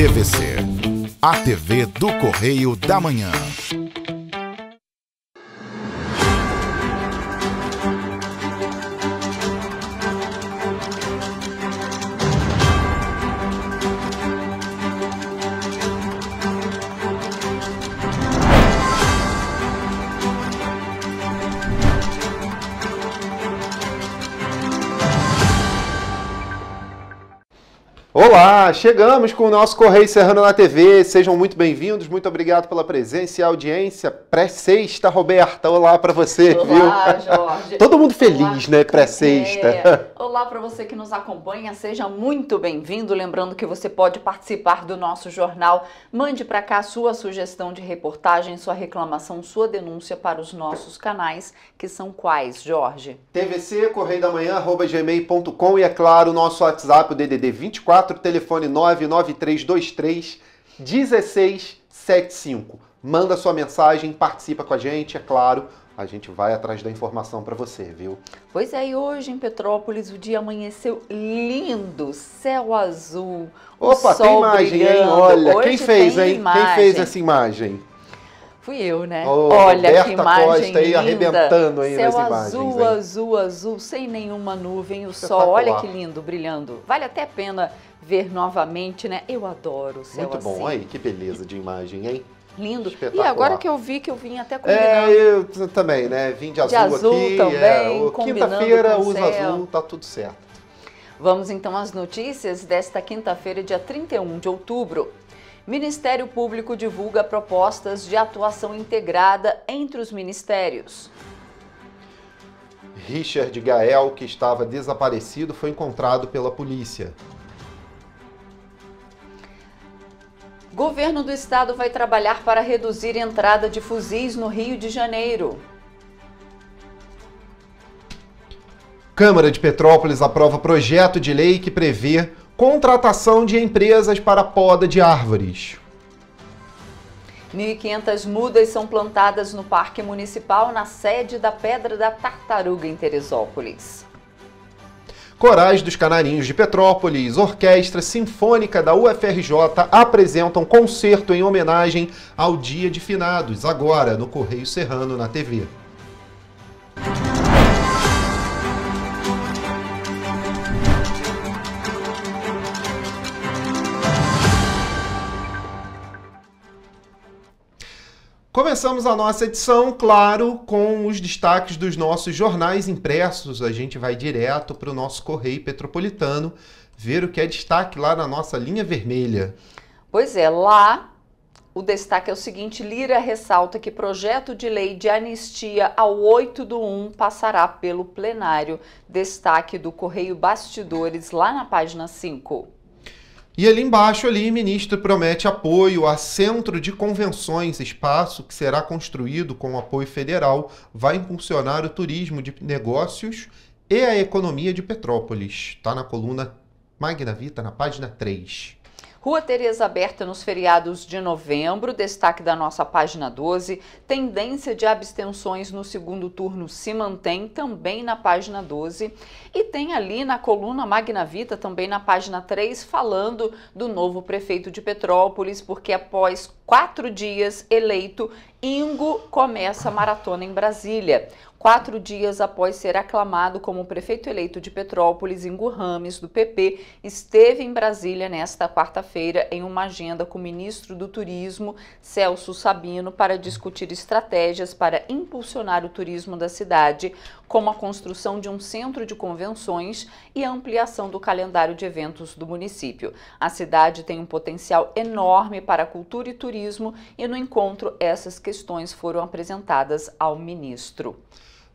TVC, a TV do Correio da Manhã. Chegamos com o nosso Correio Serrano na TV. Sejam muito bem-vindos. Muito obrigado pela presença e audiência. Pré-sexta, Roberta. Olá para você, Olá, viu? Jorge. Todo mundo feliz, Olá, né? Pré-sexta. É. Olá para você que nos acompanha. Seja muito bem-vindo. Lembrando que você pode participar do nosso jornal. Mande para cá sua sugestão de reportagem, sua reclamação, sua denúncia para os nossos canais, que são quais, Jorge? TVC, Correio da Manhã, arroba gmail.com e, é claro, o nosso WhatsApp, o DDD 24, telefone 99323 1675. Manda sua mensagem, participa com a gente, é claro. A gente vai atrás da informação para você, viu? Pois é, e hoje em Petrópolis o dia amanheceu lindo, céu azul, o Opa, sol tem imagem, hein? brilhando. Olha, Hoje quem fez, hein? Imagem. Quem fez essa imagem? Fui eu, né? Ô, Olha Roberta que imagem Costa aí linda. arrebentando aí Céu nas imagens, azul, azul, azul, sem nenhuma nuvem, o sol, olha que lindo, brilhando. Vale até a pena ver novamente, né? Eu adoro o céu Muito bom, assim. aí, que beleza de imagem, hein? Lindo. E agora que eu vi que eu vim até combinando. É, eu também, né? Vim de azul, De azul aqui. também, é, o- combinando Quinta-feira usa azul, tá tudo certo. Vamos então às notícias desta quinta-feira, dia 31 de outubro. Ministério Público divulga propostas de atuação integrada entre os ministérios. Richard Gael, que estava desaparecido, foi encontrado pela polícia. Governo do Estado vai trabalhar para reduzir entrada de fuzis no Rio de Janeiro. Câmara de Petrópolis aprova projeto de lei que prevê contratação de empresas para poda de árvores. 1.500 mudas são plantadas no Parque Municipal na sede da Pedra da Tartaruga em Teresópolis. Corais dos Canarinhos de Petrópolis, Orquestra Sinfônica da UFRJ apresentam concerto em homenagem ao Dia de Finados, agora no Correio Serrano na TV. Começamos a nossa edição, claro, com os destaques dos nossos jornais impressos. A gente vai direto para o nosso Correio Petropolitano ver o que é destaque lá na nossa linha vermelha. Pois é, lá o destaque é o seguinte: Lira ressalta que projeto de lei de anistia ao 8 do 1 passará pelo plenário. Destaque do Correio Bastidores lá na página 5. E ali embaixo, ali, ministro promete apoio a centro de convenções, espaço que será construído com apoio federal, vai impulsionar o turismo de negócios e a economia de Petrópolis. Está na coluna Magna Vita, na página 3. Rua Tereza aberta nos feriados de novembro, destaque da nossa página 12. Tendência de abstenções no segundo turno se mantém também na página 12. E tem ali na coluna Magna Vita, também na página 3, falando do novo prefeito de Petrópolis, porque após quatro dias eleito, Ingo começa a maratona em Brasília. Quatro dias após ser aclamado como prefeito eleito de Petrópolis, Ingo Rames, do PP, esteve em Brasília nesta quarta-feira em uma agenda com o ministro do Turismo, Celso Sabino, para discutir estratégias para impulsionar o turismo da cidade, como a construção de um centro de convenções e a ampliação do calendário de eventos do município. A cidade tem um potencial enorme para cultura e turismo e no encontro essas questões foram apresentadas ao ministro.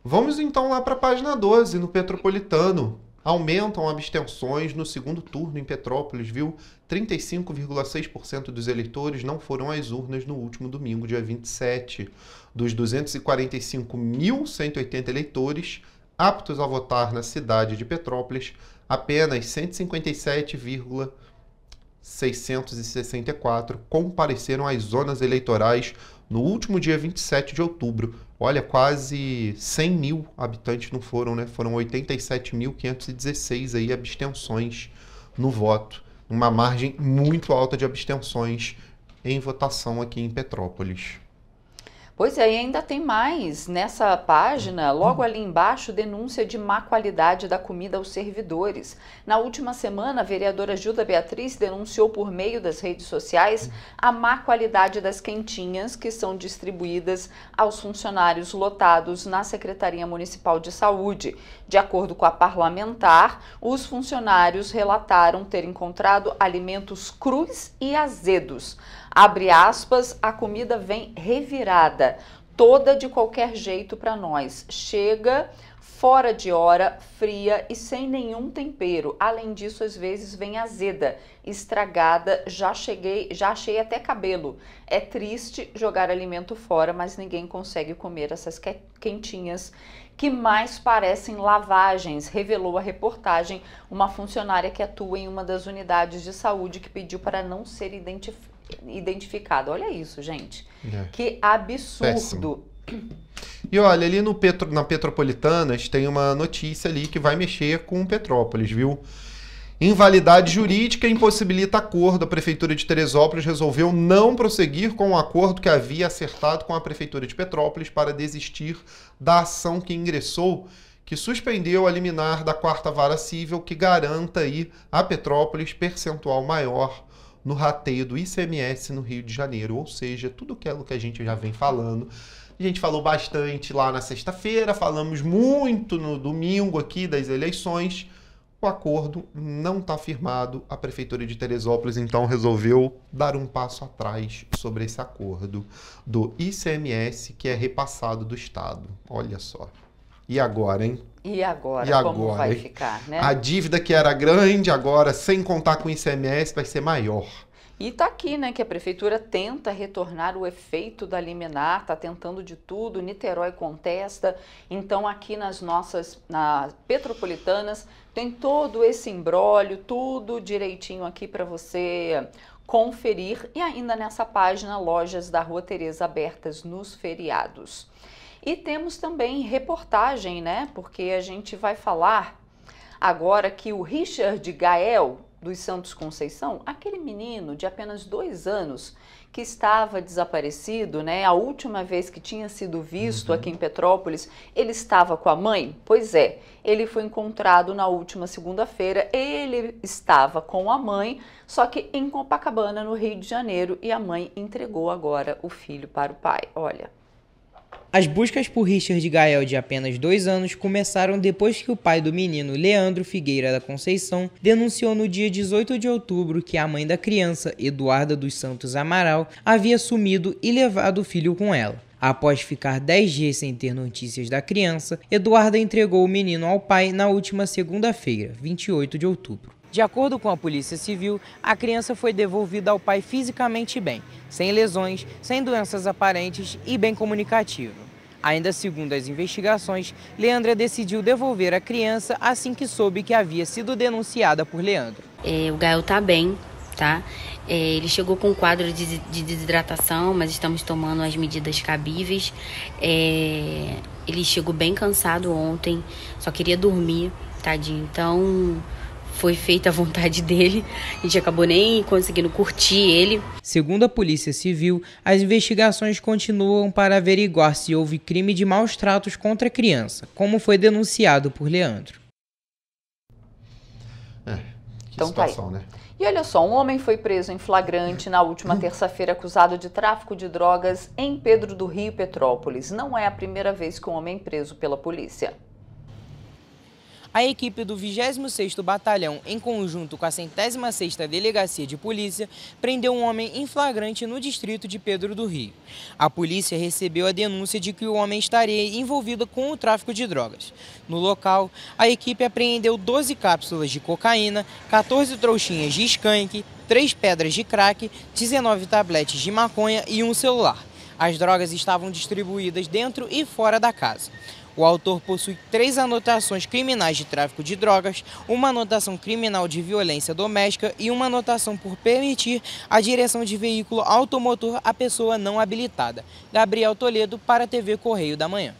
Vamos então lá para a página 12, no Petropolitano. Aumentam abstenções no segundo turno em Petrópolis, viu? 35,6% dos eleitores não foram às urnas no último domingo, dia 27. Dos 245.180 eleitores aptos a votar na cidade de Petrópolis, apenas 157,664 compareceram às zonas eleitorais no último dia 27 de outubro. Olha, quase 100 mil habitantes não foram, né? Foram 87.516 aí abstenções no voto. uma margem muito alta de abstenções em votação aqui em Petrópolis. Pois é, e ainda tem mais. Nessa página, logo ali embaixo, denúncia de má qualidade da comida aos servidores. Na última semana, a vereadora Gilda Beatriz denunciou por meio das redes sociais a má qualidade das quentinhas que são distribuídas aos funcionários lotados na Secretaria Municipal de Saúde. De acordo com a parlamentar, os funcionários relataram ter encontrado alimentos crus e azedos. Abre aspas, a comida vem revirada, toda de qualquer jeito para nós. Chega fora de hora, fria e sem nenhum tempero. Além disso, às vezes vem azeda, estragada, já cheguei, já achei até cabelo. É triste jogar alimento fora, mas ninguém consegue comer essas quentinhas que mais parecem lavagens, revelou a reportagem uma funcionária que atua em uma das unidades de saúde que pediu para não ser identificada identificado. Olha isso, gente. É. Que absurdo. Péssimo. E olha, ali no Petro, na Petropolitanas tem uma notícia ali que vai mexer com Petrópolis, viu? Invalidade jurídica impossibilita acordo. A Prefeitura de Teresópolis resolveu não prosseguir com o acordo que havia acertado com a Prefeitura de Petrópolis para desistir da ação que ingressou, que suspendeu a liminar da quarta vara civil que garanta aí a Petrópolis percentual maior no rateio do ICMS no Rio de Janeiro, ou seja, tudo aquilo que a gente já vem falando. A gente falou bastante lá na sexta-feira, falamos muito no domingo aqui das eleições. O acordo não está firmado. A Prefeitura de Teresópolis então resolveu dar um passo atrás sobre esse acordo do ICMS que é repassado do Estado. Olha só. E agora, hein? E agora, e agora como vai hein? ficar, né? A dívida que era grande, agora, sem contar com o ICMS, vai ser maior. E está aqui, né, que a prefeitura tenta retornar o efeito da liminar, está tentando de tudo, Niterói contesta. Então, aqui nas nossas na petropolitanas tem todo esse embrólio, tudo direitinho aqui para você conferir. E ainda nessa página, lojas da Rua Tereza abertas nos feriados. E temos também reportagem, né? Porque a gente vai falar agora que o Richard Gael dos Santos Conceição, aquele menino de apenas dois anos que estava desaparecido, né? A última vez que tinha sido visto uhum. aqui em Petrópolis, ele estava com a mãe? Pois é, ele foi encontrado na última segunda-feira. Ele estava com a mãe, só que em Copacabana, no Rio de Janeiro, e a mãe entregou agora o filho para o pai. Olha. As buscas por Richard Gael, de apenas dois anos, começaram depois que o pai do menino, Leandro Figueira da Conceição, denunciou no dia 18 de outubro que a mãe da criança, Eduarda dos Santos Amaral, havia sumido e levado o filho com ela. Após ficar 10 dias sem ter notícias da criança, Eduarda entregou o menino ao pai na última segunda-feira, 28 de outubro. De acordo com a Polícia Civil, a criança foi devolvida ao pai fisicamente bem, sem lesões, sem doenças aparentes e bem comunicativa. Ainda segundo as investigações, Leandra decidiu devolver a criança assim que soube que havia sido denunciada por Leandro. É, o Gael está bem, tá? É, ele chegou com um quadro de, de, desidratação, mas estamos tomando as medidas cabíveis. É, ele chegou bem cansado ontem, só queria dormir, tadinho. Então, foi feita a vontade dele. A gente acabou nem conseguindo curtir ele. Segundo a Polícia Civil, as investigações continuam para averiguar se houve crime de maus tratos contra a criança, como foi denunciado por Leandro. É, que então, tá situação, tá né? E olha só, um homem foi preso em flagrante na última terça-feira acusado de tráfico de drogas em Pedro do Rio, Petrópolis. Não é a primeira vez que um homem é preso pela polícia a equipe do 26º Batalhão, em conjunto com a 106ª Delegacia de Polícia, prendeu um homem em flagrante no distrito de Pedro do Rio. A polícia recebeu a denúncia de que o homem estaria envolvido com o tráfico de drogas. No local, a equipe apreendeu 12 cápsulas de cocaína, 14 trouxinhas de skunk, 3 pedras de crack, 19 tabletes de maconha e um celular. As drogas estavam distribuídas dentro e fora da casa. O autor possui três anotações criminais de tráfico de drogas, uma anotação criminal de violência doméstica e uma anotação por permitir a direção de veículo automotor a pessoa não habilitada. Gabriel Toledo para a TV Correio da Manhã.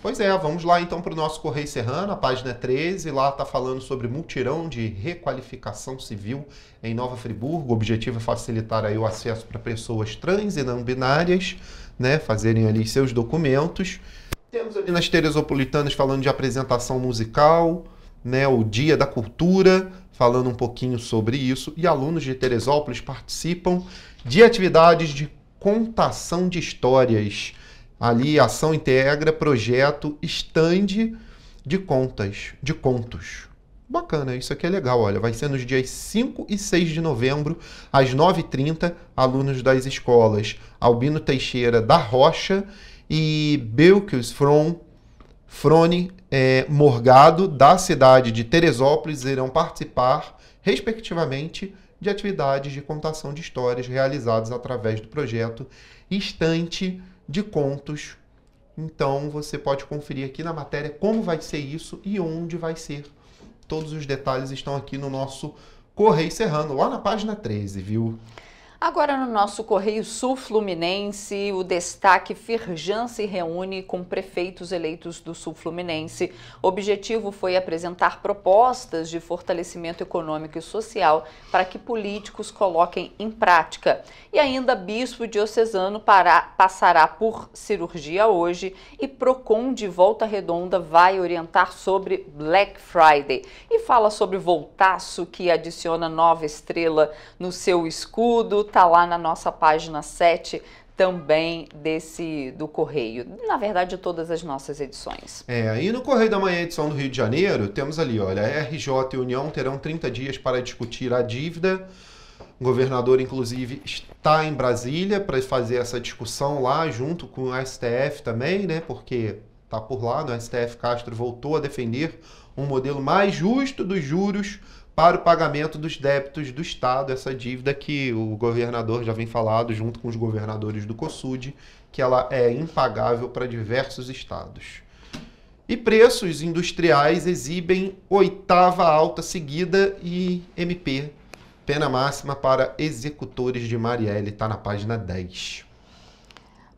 Pois é, vamos lá então para o nosso Correio Serrano, a página 13. Lá está falando sobre multirão de requalificação civil em Nova Friburgo. O objetivo é facilitar aí o acesso para pessoas trans e não binárias, né, fazerem ali seus documentos. Temos ali nas Teresopolitanas falando de apresentação musical, né, o Dia da Cultura, falando um pouquinho sobre isso. E alunos de Teresópolis participam de atividades de contação de histórias Ali, ação integra projeto stand de contas, de contos. Bacana, isso aqui é legal, olha, vai ser nos dias 5 e 6 de novembro, às 9h30, alunos das escolas Albino Teixeira da Rocha e Belkis From Frone é, Morgado, da cidade de Teresópolis, irão participar, respectivamente, de atividades de contação de histórias realizadas através do projeto Estante de contos. Então você pode conferir aqui na matéria como vai ser isso e onde vai ser. Todos os detalhes estão aqui no nosso Correio Serrano, lá na página 13, viu? Agora no nosso Correio Sul Fluminense, o destaque Firjan se reúne com prefeitos eleitos do Sul Fluminense. O objetivo foi apresentar propostas de fortalecimento econômico e social para que políticos coloquem em prática. E ainda Bispo Diocesano para, passará por cirurgia hoje e Procon de Volta Redonda vai orientar sobre Black Friday e fala sobre Voltaço que adiciona nova estrela no seu escudo tá lá na nossa página 7 também desse do Correio. Na verdade, todas as nossas edições. É, e no Correio da Manhã, edição do Rio de Janeiro, temos ali, olha, RJ e União terão 30 dias para discutir a dívida. O governador, inclusive, está em Brasília para fazer essa discussão lá, junto com o STF também, né? Porque está por lá, no STF Castro voltou a defender um modelo mais justo dos juros para o pagamento dos débitos do Estado, essa dívida que o governador já vem falado junto com os governadores do COSUD, que ela é impagável para diversos estados. E preços industriais exibem oitava alta seguida e MP, pena máxima para executores de Marielle, está na página 10.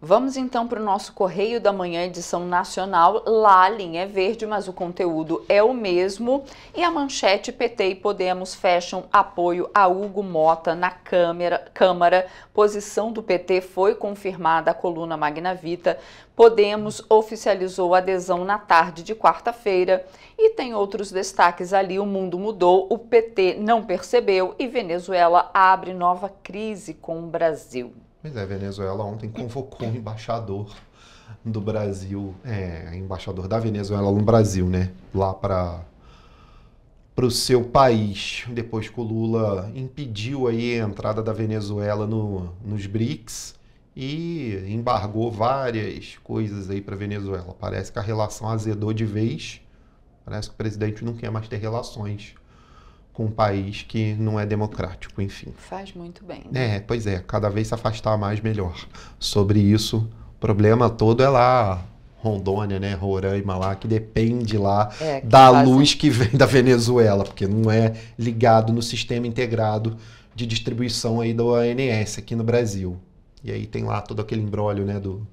Vamos então para o nosso Correio da Manhã, edição nacional. Lá a linha é verde, mas o conteúdo é o mesmo. E a manchete PT e Podemos fecham apoio a Hugo Mota na Câmara. Câmara. Posição do PT foi confirmada a coluna Magna Vita. Podemos oficializou adesão na tarde de quarta-feira. E tem outros destaques ali. O mundo mudou, o PT não percebeu e Venezuela abre nova crise com o Brasil. Pois é, a Venezuela ontem convocou o embaixador do Brasil, é, embaixador da Venezuela no Brasil, né? Lá para para o seu país, depois que o Lula impediu aí a entrada da Venezuela no, nos BRICS e embargou várias coisas aí para Venezuela. Parece que a relação azedou de vez. Parece que o presidente não quer mais ter relações com um país que não é democrático, enfim. Faz muito bem. Né? É, pois é, cada vez se afastar mais melhor. Sobre isso, o problema todo é lá Rondônia, né, Roraima lá, que depende lá é, que da fazem... luz que vem da Venezuela, porque não é ligado no sistema integrado de distribuição aí da ONS aqui no Brasil. E aí tem lá todo aquele embrólio, né, do,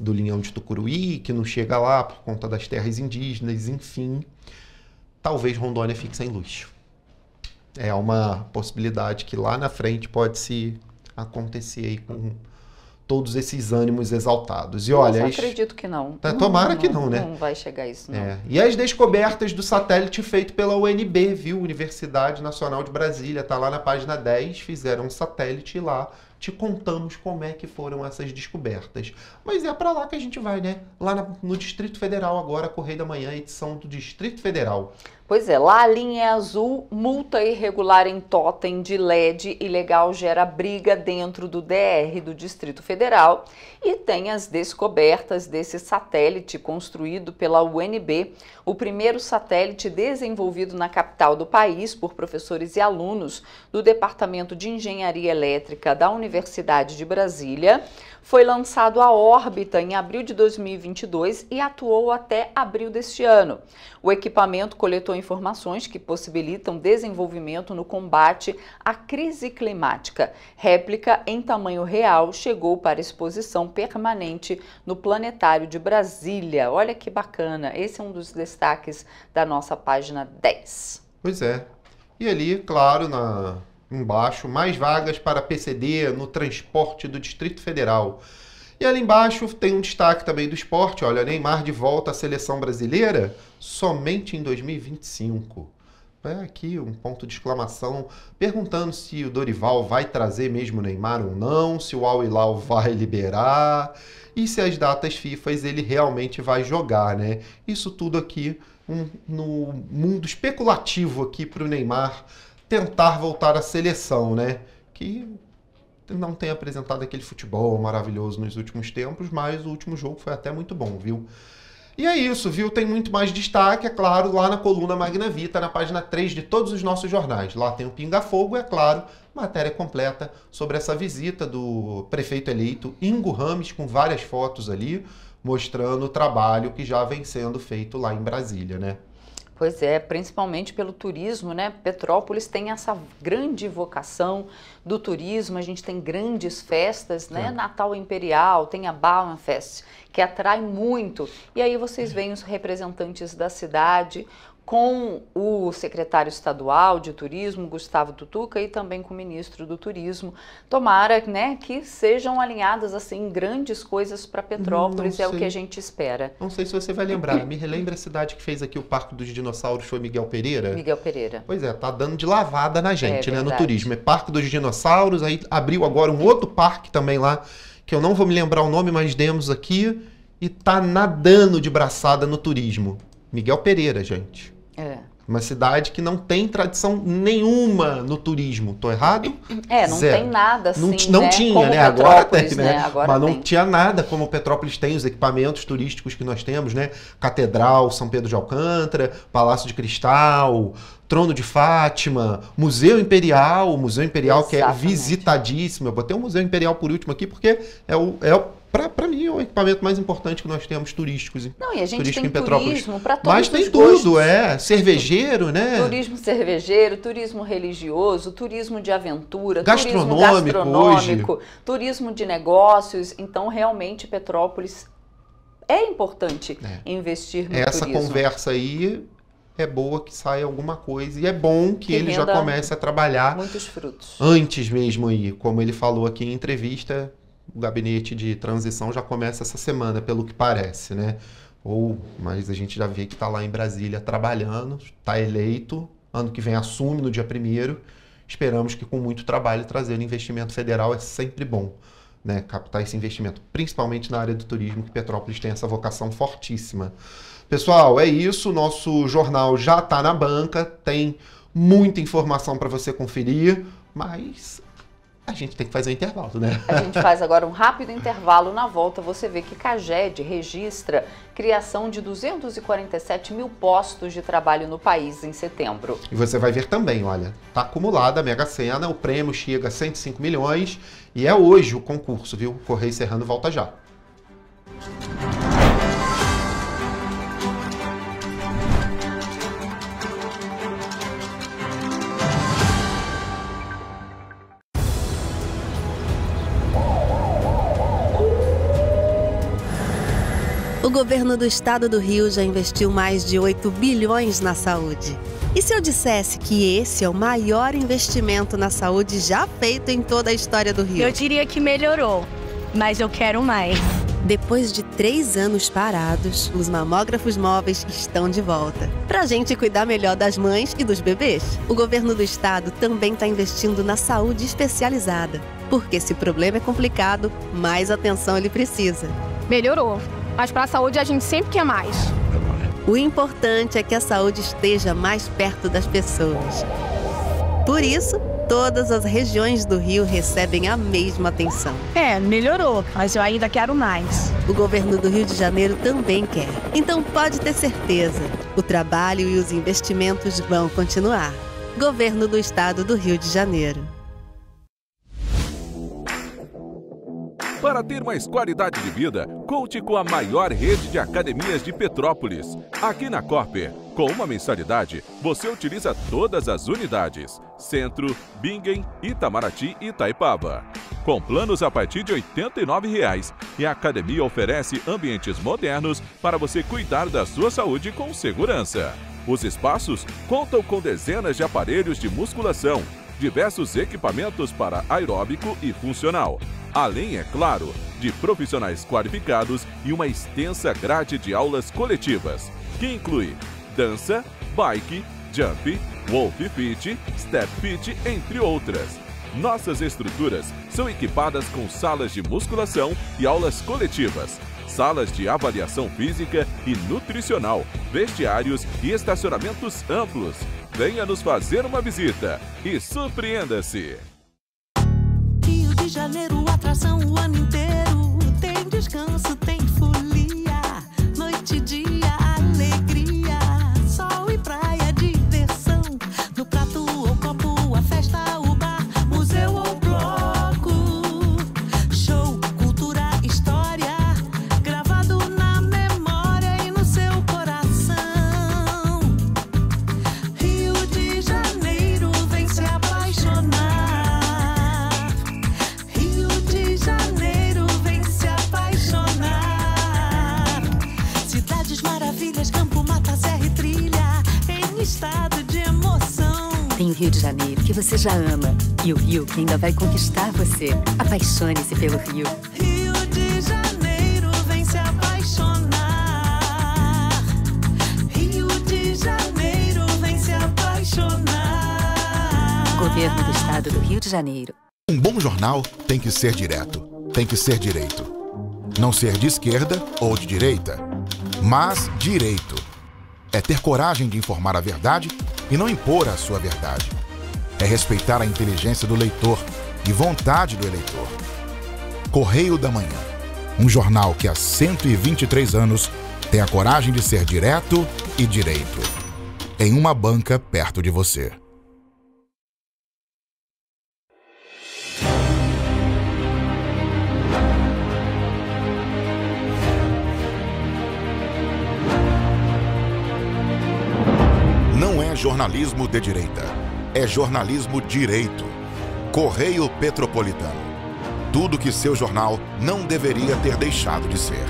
do linhão de Tucuruí, que não chega lá por conta das terras indígenas, enfim. Talvez Rondônia fique sem luz é uma possibilidade que lá na frente pode se acontecer aí com todos esses ânimos exaltados. E olha, eu acredito que não. É, tomara não, que não, né? Não vai chegar isso, não. É. E as descobertas do satélite feito pela UNB, viu? Universidade Nacional de Brasília, tá lá na página 10, fizeram um satélite lá te contamos como é que foram essas descobertas. Mas é para lá que a gente vai, né? Lá no Distrito Federal agora, Correio da Manhã, edição do Distrito Federal. Pois é, lá a linha é azul, multa irregular em totem de LED ilegal gera briga dentro do DR do Distrito Federal e tem as descobertas desse satélite construído pela UNB, o primeiro satélite desenvolvido na capital do país por professores e alunos do Departamento de Engenharia Elétrica da Universidade de Brasília foi lançado à órbita em abril de 2022 e atuou até abril deste ano. O equipamento coletou informações que possibilitam desenvolvimento no combate à crise climática. Réplica em tamanho real chegou para exposição permanente no Planetário de Brasília. Olha que bacana, esse é um dos destaques da nossa página 10. Pois é. E ali, claro, na embaixo, mais vagas para PCD no transporte do Distrito Federal. E ali embaixo tem um destaque também do esporte, olha, Neymar de volta à seleção brasileira somente em 2025. É aqui um ponto de exclamação, perguntando se o Dorival vai trazer mesmo o Neymar ou não, se o Al Hilal vai liberar e se as datas FIFA ele realmente vai jogar, né? Isso tudo aqui um, no mundo especulativo aqui para o Neymar tentar voltar à seleção, né? Que não tem apresentado aquele futebol maravilhoso nos últimos tempos, mas o último jogo foi até muito bom, viu? E é isso, viu? Tem muito mais destaque, é claro, lá na coluna Magna Vita, na página 3 de todos os nossos jornais. Lá tem o Pinga Fogo, é claro, matéria completa sobre essa visita do prefeito eleito Ingo Rames, com várias fotos ali, mostrando o trabalho que já vem sendo feito lá em Brasília, né? Pois é, principalmente pelo turismo, né? Petrópolis tem essa grande vocação do turismo, a gente tem grandes festas, né? É. Natal Imperial, tem a Bauernfest, que atrai muito. E aí vocês veem os representantes da cidade, com o secretário estadual de turismo, Gustavo Tutuca, e também com o ministro do turismo. Tomara né, que sejam alinhadas assim grandes coisas para Petrópolis, é o que a gente espera. Não sei se você vai lembrar, me relembra a cidade que fez aqui o Parque dos Dinossauros, foi Miguel Pereira? Miguel Pereira. Pois é, tá dando de lavada na gente, é, né, no turismo. É Parque dos Dinossauros, aí abriu agora um outro parque também lá, que eu não vou me lembrar o nome, mas demos aqui, e tá nadando de braçada no turismo. Miguel Pereira, gente. É. Uma cidade que não tem tradição nenhuma no turismo. Tô errado? É, não Zero. tem nada assim. Não, não né? tinha, como né? Agora tem, né? né? Agora Mas tem. não tinha nada como Petrópolis tem, os equipamentos turísticos que nós temos, né? Catedral, São Pedro de Alcântara, Palácio de Cristal, Trono de Fátima, Museu Imperial, o Museu Imperial Exatamente. que é visitadíssimo. Eu botei o Museu Imperial por último aqui porque é o, é o para mim, é o equipamento mais importante que nós temos turísticos. Não, e a gente tem turismo para todos Mas tem tudo, é. Cervejeiro, né? Turismo cervejeiro, turismo religioso, turismo de aventura, gastronômico, turismo gastronômico, hoje. turismo de negócios. Então, realmente, Petrópolis é importante é. investir no Essa turismo. Essa conversa aí é boa que saia alguma coisa e é bom que, que ele já comece a trabalhar muitos frutos antes mesmo aí, como ele falou aqui em entrevista, o gabinete de transição já começa essa semana, pelo que parece, né? Ou, mas a gente já vê que está lá em Brasília trabalhando, está eleito, ano que vem assume no dia primeiro. Esperamos que com muito trabalho trazer investimento federal é sempre bom, né? Captar esse investimento, principalmente na área do turismo, que Petrópolis tem essa vocação fortíssima. Pessoal, é isso. Nosso jornal já está na banca, tem muita informação para você conferir, mas a gente tem que fazer um intervalo, né? A gente faz agora um rápido intervalo. Na volta, você vê que Caged registra criação de 247 mil postos de trabalho no país em setembro. E você vai ver também, olha, tá acumulada a Mega Sena, o prêmio chega a 105 milhões e é hoje o concurso, viu? Correio Serrano volta já. Governo do estado do Rio já investiu mais de 8 bilhões na saúde. E se eu dissesse que esse é o maior investimento na saúde já feito em toda a história do Rio? Eu diria que melhorou, mas eu quero mais. Depois de três anos parados, os mamógrafos móveis estão de volta. Pra gente cuidar melhor das mães e dos bebês. O governo do estado também está investindo na saúde especializada. Porque se o problema é complicado, mais atenção ele precisa. Melhorou mas para a saúde a gente sempre quer mais. O importante é que a saúde esteja mais perto das pessoas. Por isso, todas as regiões do Rio recebem a mesma atenção. É, melhorou, mas eu ainda quero mais. O governo do Rio de Janeiro também quer. Então pode ter certeza, o trabalho e os investimentos vão continuar. Governo do Estado do Rio de Janeiro. Para ter mais qualidade de vida, conte com a maior rede de academias de Petrópolis. Aqui na Copper, com uma mensalidade, você utiliza todas as unidades: Centro, Bingen, Itamaraty e Itaipava. Com planos a partir de R$ 89,00 e a academia oferece ambientes modernos para você cuidar da sua saúde com segurança. Os espaços contam com dezenas de aparelhos de musculação, diversos equipamentos para aeróbico e funcional, além, é claro, de profissionais qualificados e uma extensa grade de aulas coletivas, que inclui dança, bike, jump, wolf fit, step fit, entre outras. Nossas estruturas são equipadas com salas de musculação e aulas coletivas, salas de avaliação física e nutricional, vestiários e estacionamentos amplos. Venha nos fazer uma visita e surpreenda-se! Janeiro, atração o ano inteiro. Tem descanso, já ama, e o Rio que ainda vai conquistar você. Apaixone-se pelo Rio. Rio de Janeiro, vem se apaixonar. Rio de Janeiro, vem se apaixonar. Governo do Estado do Rio de Janeiro. Um bom jornal tem que ser direto, tem que ser direito. Não ser de esquerda ou de direita, mas direito. É ter coragem de informar a verdade e não impor a sua verdade. É respeitar a inteligência do leitor e vontade do eleitor. Correio da Manhã. Um jornal que há 123 anos tem a coragem de ser direto e direito. Em uma banca perto de você. Não é jornalismo de direita, é jornalismo direito. Correio Petropolitano. Tudo que seu jornal não deveria ter deixado de ser.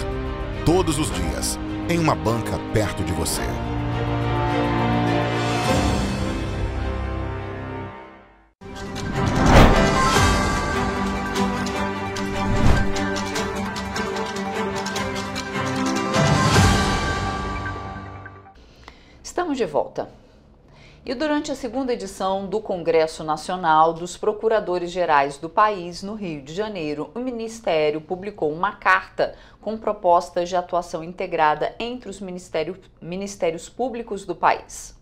Todos os dias, em uma banca perto de você. Estamos de volta. E durante a segunda edição do Congresso Nacional dos Procuradores Gerais do país, no Rio de Janeiro, o Ministério publicou uma carta com propostas de atuação integrada entre os ministérios, ministérios públicos do país.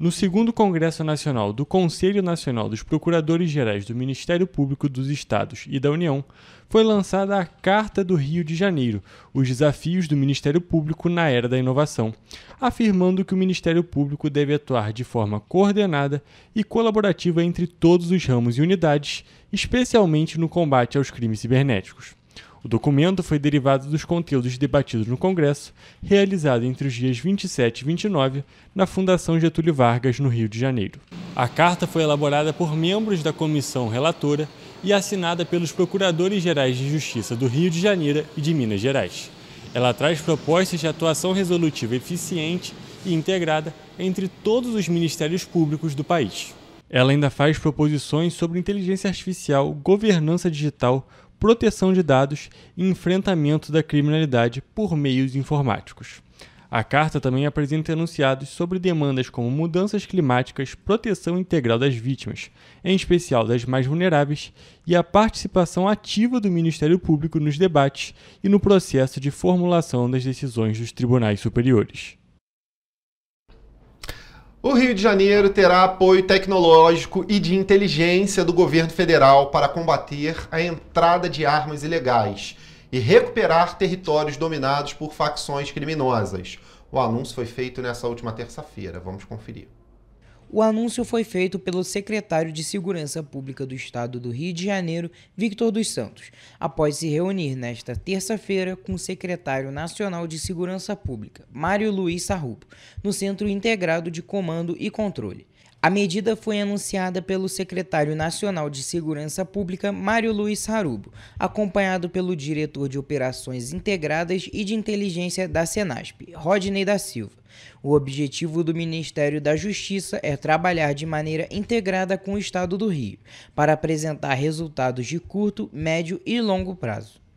No segundo Congresso Nacional do Conselho Nacional dos Procuradores Gerais do Ministério Público dos Estados e da União, foi lançada a Carta do Rio de Janeiro, os desafios do Ministério Público na era da inovação, afirmando que o Ministério Público deve atuar de forma coordenada e colaborativa entre todos os ramos e unidades, especialmente no combate aos crimes cibernéticos. O documento foi derivado dos conteúdos debatidos no Congresso, realizado entre os dias 27 e 29, na Fundação Getúlio Vargas, no Rio de Janeiro. A carta foi elaborada por membros da comissão relatora e assinada pelos Procuradores-Gerais de Justiça do Rio de Janeiro e de Minas Gerais. Ela traz propostas de atuação resolutiva eficiente e integrada entre todos os ministérios públicos do país. Ela ainda faz proposições sobre inteligência artificial, governança digital, proteção de dados e enfrentamento da criminalidade por meios informáticos. A carta também apresenta enunciados sobre demandas como mudanças climáticas, proteção integral das vítimas, em especial das mais vulneráveis, e a participação ativa do Ministério Público nos debates e no processo de formulação das decisões dos tribunais superiores. O Rio de Janeiro terá apoio tecnológico e de inteligência do governo federal para combater a entrada de armas ilegais e recuperar territórios dominados por facções criminosas. O anúncio foi feito nessa última terça-feira. Vamos conferir. O anúncio foi feito pelo secretário de Segurança Pública do Estado do Rio de Janeiro, Victor dos Santos, após se reunir nesta terça-feira com o secretário nacional de Segurança Pública, Mário Luiz Sarrupo, no Centro Integrado de Comando e Controle. A medida foi anunciada pelo secretário nacional de Segurança Pública, Mário Luiz Sarubo, acompanhado pelo diretor de Operações Integradas e de Inteligência da Senasp, Rodney da Silva. O objetivo do Ministério da Justiça é trabalhar de maneira integrada com o Estado do Rio, para apresentar resultados de curto, médio e longo prazo.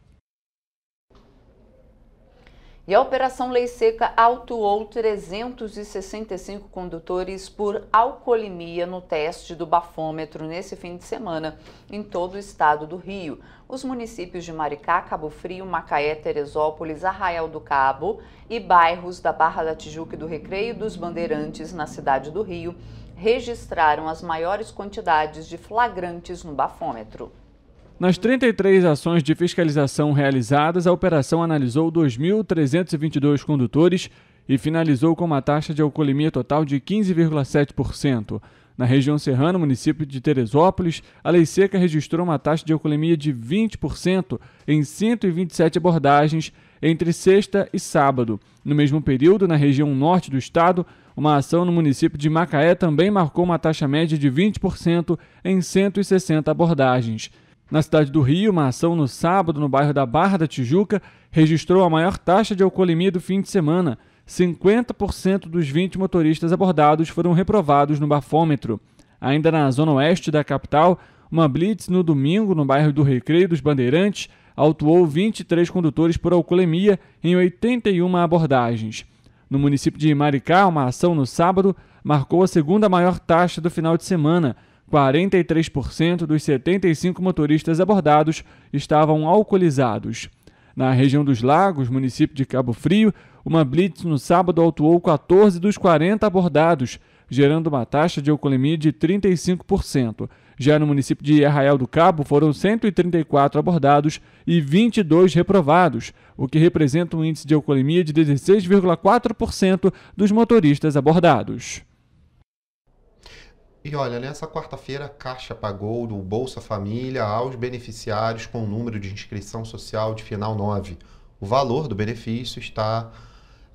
E a Operação Lei Seca autuou 365 condutores por alcoolemia no teste do bafômetro nesse fim de semana em todo o estado do Rio. Os municípios de Maricá, Cabo Frio, Macaé, Teresópolis, Arraial do Cabo e bairros da Barra da Tijuca e do Recreio dos Bandeirantes na cidade do Rio registraram as maiores quantidades de flagrantes no bafômetro. Nas 33 ações de fiscalização realizadas, a operação analisou 2.322 condutores e finalizou com uma taxa de alcoolemia total de 15,7%. Na região serrana, município de Teresópolis, a lei seca registrou uma taxa de alcoolemia de 20% em 127 abordagens entre sexta e sábado. No mesmo período, na região norte do estado, uma ação no município de Macaé também marcou uma taxa média de 20% em 160 abordagens. Na cidade do Rio, uma ação no sábado no bairro da Barra da Tijuca registrou a maior taxa de alcoolemia do fim de semana. 50% dos 20 motoristas abordados foram reprovados no bafômetro. Ainda na zona oeste da capital, uma blitz no domingo no bairro do Recreio dos Bandeirantes autuou 23 condutores por alcoolemia em 81 abordagens. No município de Maricá, uma ação no sábado marcou a segunda maior taxa do final de semana, 43% dos 75 motoristas abordados estavam alcoolizados. Na região dos Lagos, município de Cabo Frio, uma blitz no sábado autuou 14 dos 40 abordados, gerando uma taxa de alcoolemia de 35%. Já no município de Arraial do Cabo, foram 134 abordados e 22 reprovados, o que representa um índice de alcoolemia de 16,4% dos motoristas abordados. E olha, nessa quarta-feira a Caixa pagou do Bolsa Família aos beneficiários com o número de inscrição social de final 9. O valor do benefício está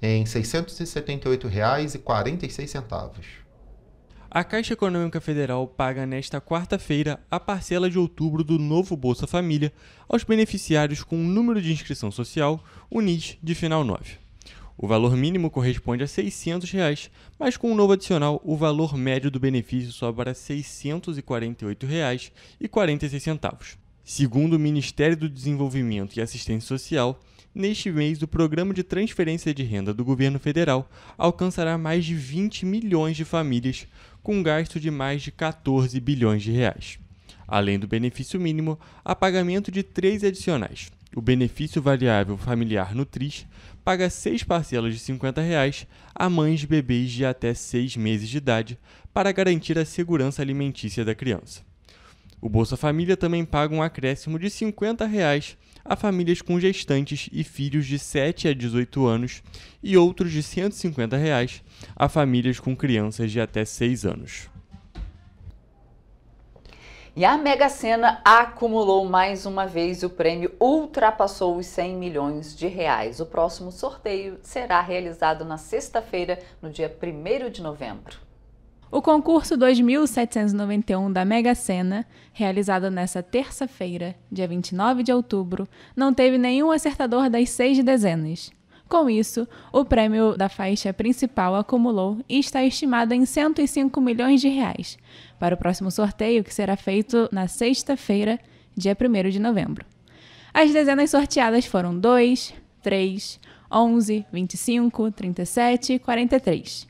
em R$ 678,46. A Caixa Econômica Federal paga nesta quarta-feira a parcela de outubro do novo Bolsa Família aos beneficiários com o número de inscrição social, o NIS, de final 9. O valor mínimo corresponde a 600 reais, mas com um novo adicional, o valor médio do benefício sobe para R$ 648,46. Segundo o Ministério do Desenvolvimento e Assistência Social, neste mês o programa de transferência de renda do governo federal alcançará mais de 20 milhões de famílias, com um gasto de mais de 14 bilhões de reais. Além do benefício mínimo, há pagamento de três adicionais. O benefício variável familiar Nutris paga seis parcelas de 50 reais a mães de bebês de até seis meses de idade para garantir a segurança alimentícia da criança. O Bolsa Família também paga um acréscimo de 50 reais a famílias com gestantes e filhos de 7 a 18 anos e outros de 150 reais a famílias com crianças de até 6 anos. E a Mega Sena acumulou mais uma vez o prêmio ultrapassou os 100 milhões de reais. O próximo sorteio será realizado na sexta-feira, no dia 1 de novembro. O concurso 2791 da Mega Sena, realizado nesta terça-feira, dia 29 de outubro, não teve nenhum acertador das seis dezenas. Com isso, o prêmio da faixa principal acumulou e está estimado em 105 milhões de reais, para o próximo sorteio, que será feito na sexta-feira, dia 1 de novembro. As dezenas sorteadas foram 2, 3, 11, 25, 37 e 43.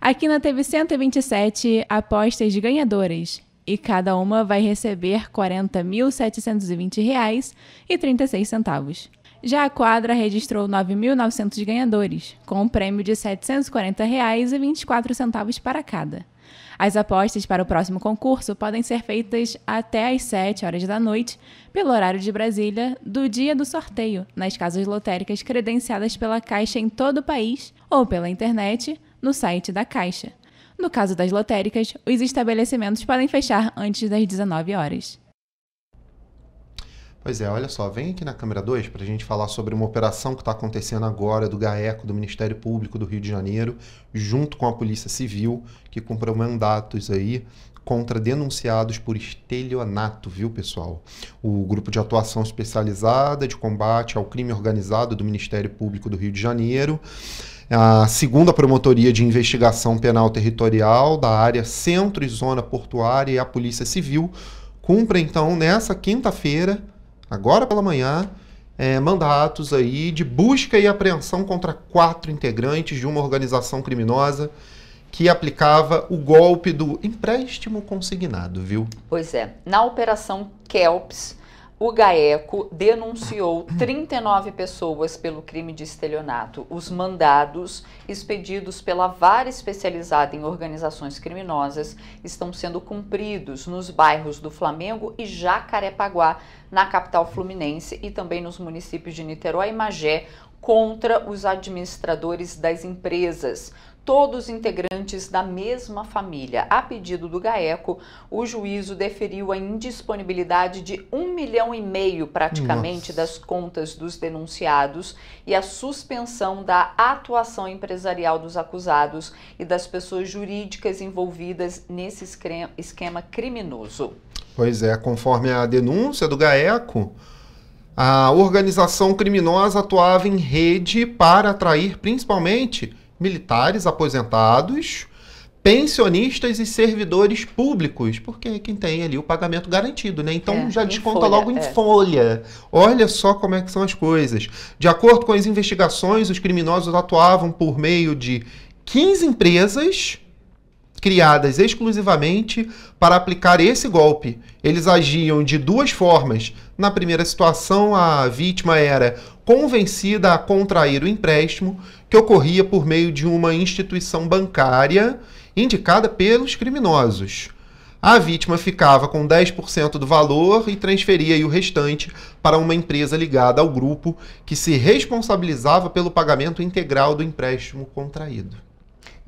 A Quina teve 127 apostas ganhadoras e cada uma vai receber R$ 40.720,36. Já a quadra registrou 9.900 ganhadores, com um prêmio de R$ 740,24 para cada. As apostas para o próximo concurso podem ser feitas até às 7 horas da noite, pelo horário de Brasília, do dia do sorteio, nas casas lotéricas credenciadas pela Caixa em todo o país ou pela internet no site da Caixa. No caso das lotéricas, os estabelecimentos podem fechar antes das 19 horas. Pois é, olha só, vem aqui na câmera 2 para a gente falar sobre uma operação que está acontecendo agora do GAECO, do Ministério Público do Rio de Janeiro, junto com a Polícia Civil, que cumpriu mandatos aí contra denunciados por estelionato, viu, pessoal? O grupo de atuação especializada de combate ao crime organizado do Ministério Público do Rio de Janeiro a segunda promotoria de investigação penal territorial da área Centro e Zona Portuária e a Polícia Civil cumpre então nessa quinta-feira, agora pela manhã, é, mandatos aí de busca e apreensão contra quatro integrantes de uma organização criminosa que aplicava o golpe do empréstimo consignado, viu? Pois é. Na operação Kelps, o GAECO denunciou 39 pessoas pelo crime de estelionato. Os mandados expedidos pela vara especializada em organizações criminosas estão sendo cumpridos nos bairros do Flamengo e Jacarepaguá, na capital fluminense, e também nos municípios de Niterói e Magé, contra os administradores das empresas todos integrantes da mesma família. A pedido do GAECO, o juízo deferiu a indisponibilidade de um milhão e meio, praticamente, Nossa. das contas dos denunciados e a suspensão da atuação empresarial dos acusados e das pessoas jurídicas envolvidas nesse esquema criminoso. Pois é, conforme a denúncia do GAECO, a organização criminosa atuava em rede para atrair principalmente militares aposentados, pensionistas e servidores públicos, porque quem tem ali o pagamento garantido, né? Então é, já desconta folha, logo em é. folha. Olha só como é que são as coisas. De acordo com as investigações, os criminosos atuavam por meio de 15 empresas criadas exclusivamente para aplicar esse golpe. Eles agiam de duas formas. Na primeira situação, a vítima era convencida a contrair o empréstimo que ocorria por meio de uma instituição bancária indicada pelos criminosos. A vítima ficava com 10% do valor e transferia o restante para uma empresa ligada ao grupo que se responsabilizava pelo pagamento integral do empréstimo contraído.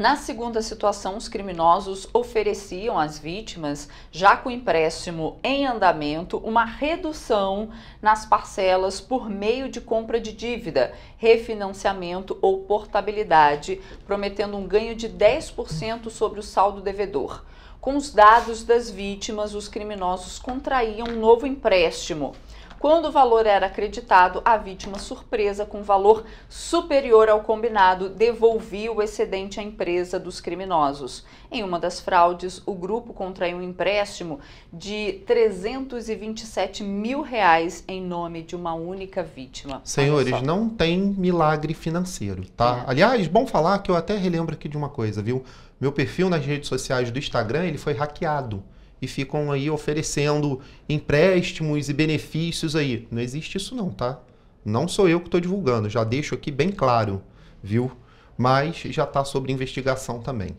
Na segunda situação, os criminosos ofereciam às vítimas, já com empréstimo em andamento, uma redução nas parcelas por meio de compra de dívida, refinanciamento ou portabilidade, prometendo um ganho de 10% sobre o saldo devedor. Com os dados das vítimas, os criminosos contraíam um novo empréstimo. Quando o valor era acreditado, a vítima, surpresa com valor superior ao combinado, devolvia o excedente à empresa dos criminosos. Em uma das fraudes, o grupo contraiu um empréstimo de 327 mil reais em nome de uma única vítima. Senhores, não tem milagre financeiro, tá? É. Aliás, bom falar que eu até relembro aqui de uma coisa, viu? Meu perfil nas redes sociais do Instagram, ele foi hackeado e ficam aí oferecendo empréstimos e benefícios aí. Não existe isso não, tá? Não sou eu que estou divulgando, já deixo aqui bem claro, viu? Mas já está sobre investigação também.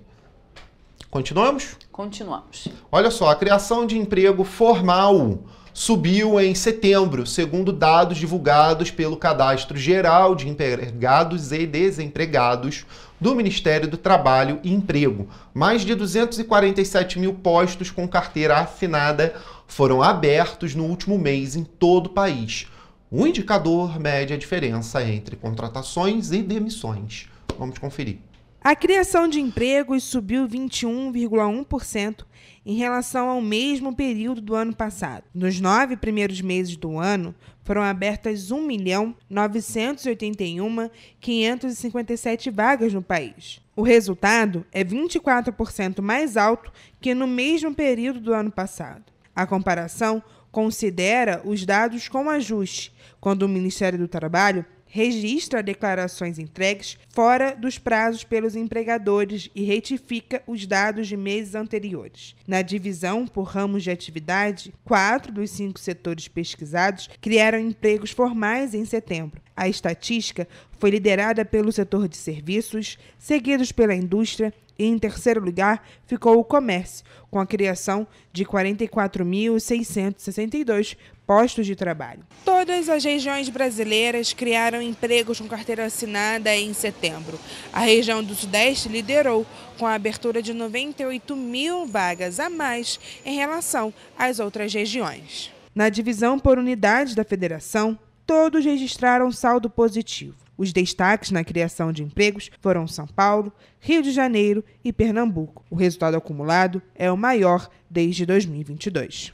Continuamos? Continuamos. Olha só, a criação de emprego formal subiu em setembro, segundo dados divulgados pelo Cadastro Geral de Empregados e Desempregados do Ministério do Trabalho e Emprego. Mais de 247 mil postos com carteira assinada foram abertos no último mês em todo o país. O indicador mede a diferença entre contratações e demissões. Vamos conferir. A criação de empregos subiu 21,1% em relação ao mesmo período do ano passado. Nos nove primeiros meses do ano, foram abertas 1.981.557 vagas no país. O resultado é 24% mais alto que no mesmo período do ano passado. A comparação considera os dados com ajuste, quando o Ministério do Trabalho registra declarações entregues fora dos prazos pelos empregadores e retifica os dados de meses anteriores. Na divisão por ramos de atividade, quatro dos cinco setores pesquisados criaram empregos formais em setembro. A estatística foi liderada pelo setor de serviços, seguidos pela indústria E em terceiro lugar ficou o comércio, com a criação de 44.662 postos de trabalho. Todas as regiões brasileiras criaram empregos com carteira assinada em setembro. A região do Sudeste liderou, com a abertura de 98 mil vagas a mais em relação às outras regiões. Na divisão por unidade da federação, todos registraram saldo positivo. Os destaques na criação de empregos foram São Paulo, Rio de Janeiro e Pernambuco. O resultado acumulado é o maior desde 2022.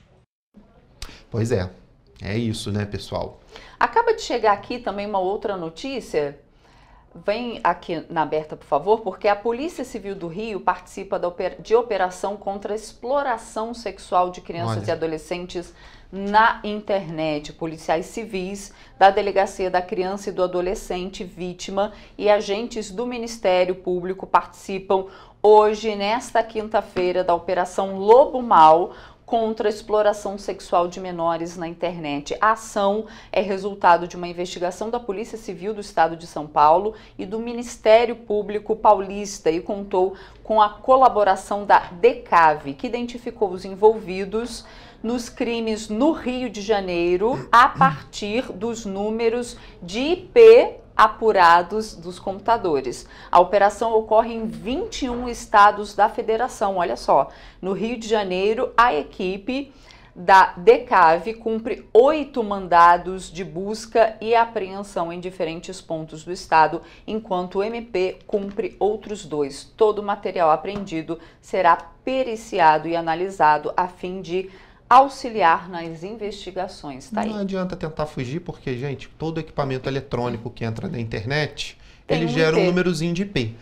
Pois é, é isso, né, pessoal? Acaba de chegar aqui também uma outra notícia. Vem aqui na aberta, por favor, porque a Polícia Civil do Rio participa de operação contra a exploração sexual de crianças Olha. e adolescentes na internet. Policiais civis da Delegacia da Criança e do Adolescente vítima e agentes do Ministério Público participam hoje, nesta quinta-feira, da Operação Lobo Mal contra a exploração sexual de menores na internet. A ação é resultado de uma investigação da Polícia Civil do Estado de São Paulo e do Ministério Público Paulista e contou com a colaboração da DECAV, que identificou os envolvidos nos crimes no Rio de Janeiro a partir dos números de IP apurados dos computadores. A operação ocorre em 21 estados da federação. Olha só, no Rio de Janeiro, a equipe da DECAV cumpre oito mandados de busca e apreensão em diferentes pontos do estado, enquanto o MP cumpre outros dois. Todo o material apreendido será periciado e analisado a fim de auxiliar nas investigações. Tá não adianta tentar fugir, porque, gente, todo equipamento eletrônico que entra na internet, tem ele um gera IP. um númerozinho de IP.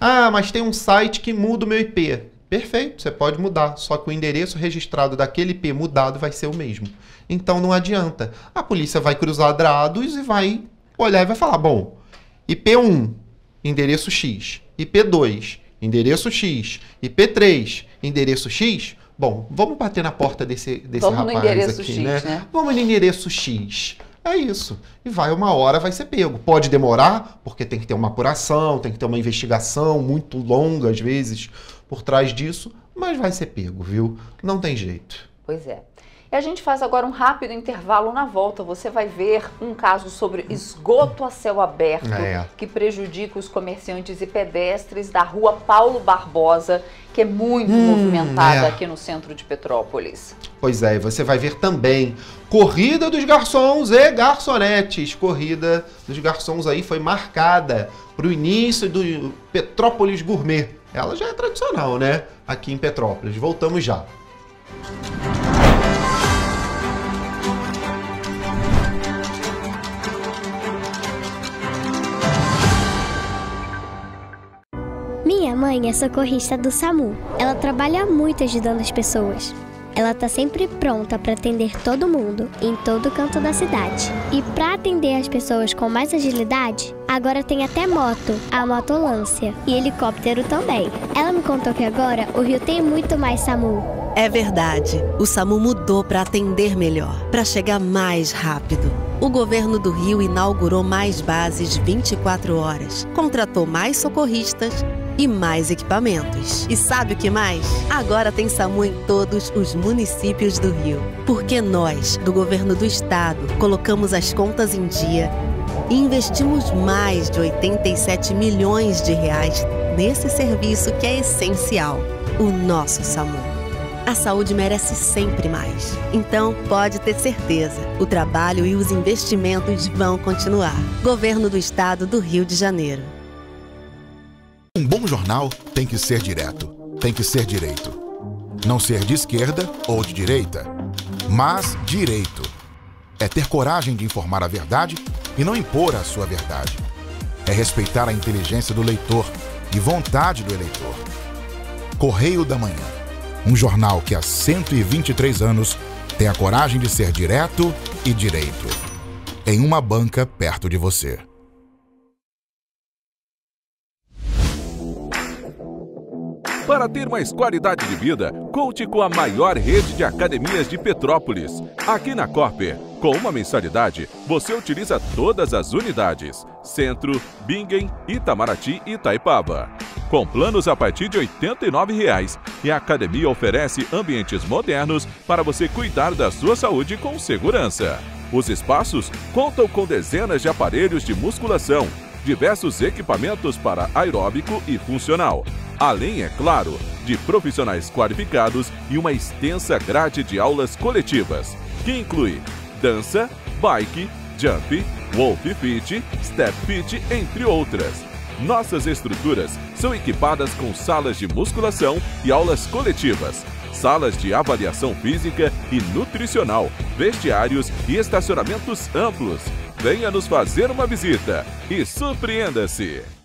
Ah, mas tem um site que muda o meu IP. Perfeito, você pode mudar, só que o endereço registrado daquele IP mudado vai ser o mesmo. Então não adianta. A polícia vai cruzar dados e vai olhar e vai falar: bom, IP1, endereço X, IP2, endereço X, IP3, endereço X, Bom, vamos bater na porta desse, desse vamos rapaz no endereço aqui, X, né? né? Vamos no endereço X. É isso. E vai uma hora, vai ser pego. Pode demorar, porque tem que ter uma apuração, tem que ter uma investigação muito longa, às vezes, por trás disso, mas vai ser pego, viu? Não tem jeito. Pois é. E a gente faz agora um rápido intervalo na volta. Você vai ver um caso sobre esgoto a céu aberto é. que prejudica os comerciantes e pedestres da rua Paulo Barbosa, que é muito hum, movimentada é. aqui no centro de Petrópolis. Pois é, e você vai ver também Corrida dos Garçons e Garçonetes. Corrida dos Garçons aí foi marcada para o início do Petrópolis Gourmet. Ela já é tradicional, né? Aqui em Petrópolis. Voltamos já. Minha mãe é socorrista do SAMU. Ela trabalha muito ajudando as pessoas. Ela tá sempre pronta para atender todo mundo, em todo canto da cidade. E para atender as pessoas com mais agilidade, agora tem até moto, a motolância, e helicóptero também. Ela me contou que agora o Rio tem muito mais SAMU. É verdade. O SAMU mudou para atender melhor, para chegar mais rápido. O governo do Rio inaugurou mais bases 24 horas, contratou mais socorristas e mais equipamentos. E sabe o que mais? Agora tem SAMU em todos os municípios do Rio. Porque nós, do governo do estado, colocamos as contas em dia e investimos mais de 87 milhões de reais nesse serviço que é essencial, o nosso SAMU. A saúde merece sempre mais. Então, pode ter certeza, o trabalho e os investimentos vão continuar. Governo do Estado do Rio de Janeiro. Um bom jornal tem que ser direto, tem que ser direito. Não ser de esquerda ou de direita, mas direito. É ter coragem de informar a verdade e não impor a sua verdade. É respeitar a inteligência do leitor e vontade do eleitor. Correio da Manhã. Um jornal que há 123 anos tem a coragem de ser direto e direito. Em uma banca perto de você. Para ter mais qualidade de vida, conte com a maior rede de academias de Petrópolis. Aqui na Corper, com uma mensalidade, você utiliza todas as unidades: Centro, Bingen, Itamaraty e Itaipava. com planos a partir de R$ 89,00. E a academia oferece ambientes modernos para você cuidar da sua saúde com segurança. Os espaços contam com dezenas de aparelhos de musculação, diversos equipamentos para aeróbico e funcional, além, é claro, de profissionais qualificados e uma extensa grade de aulas coletivas, que inclui dança, bike, jump, wolf fit, step fit, entre outras. Nossas estruturas são equipadas com salas de musculação e aulas coletivas, salas de avaliação física e nutricional, vestiários e estacionamentos amplos. Venha nos fazer uma visita e surpreenda-se!